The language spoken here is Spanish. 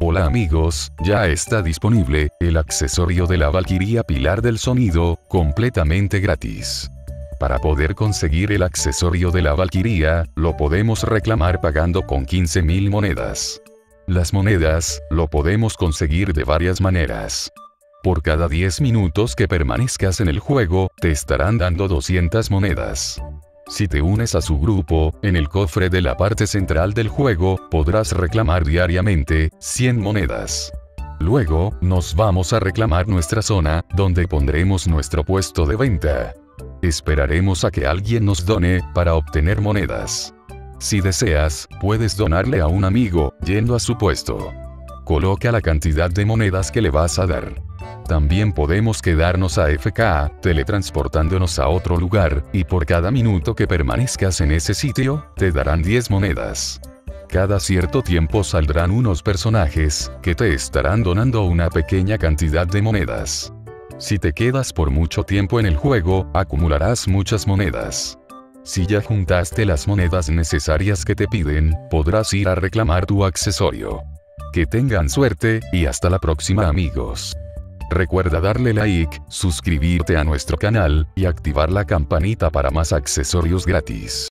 Hola amigos, ya está disponible, el accesorio de la Valkyria Pilar del Sonido, completamente gratis. Para poder conseguir el accesorio de la Valkyria, lo podemos reclamar pagando con 15.000 monedas. Las monedas, lo podemos conseguir de varias maneras. Por cada 10 minutos que permanezcas en el juego, te estarán dando 200 monedas. Si te unes a su grupo, en el cofre de la parte central del juego, podrás reclamar diariamente 100 monedas. Luego, nos vamos a reclamar nuestra zona, donde pondremos nuestro puesto de venta. Esperaremos a que alguien nos done, para obtener monedas. Si deseas, puedes donarle a un amigo, yendo a su puesto. Coloca la cantidad de monedas que le vas a dar. También podemos quedarnos a FK, teletransportándonos a otro lugar, y por cada minuto que permanezcas en ese sitio, te darán 10 monedas. Cada cierto tiempo saldrán unos personajes, que te estarán donando una pequeña cantidad de monedas. Si te quedas por mucho tiempo en el juego, acumularás muchas monedas. Si ya juntaste las monedas necesarias que te piden, podrás ir a reclamar tu accesorio. Que tengan suerte, y hasta la próxima amigos. Recuerda darle like, suscribirte a nuestro canal, y activar la campanita para más accesorios gratis.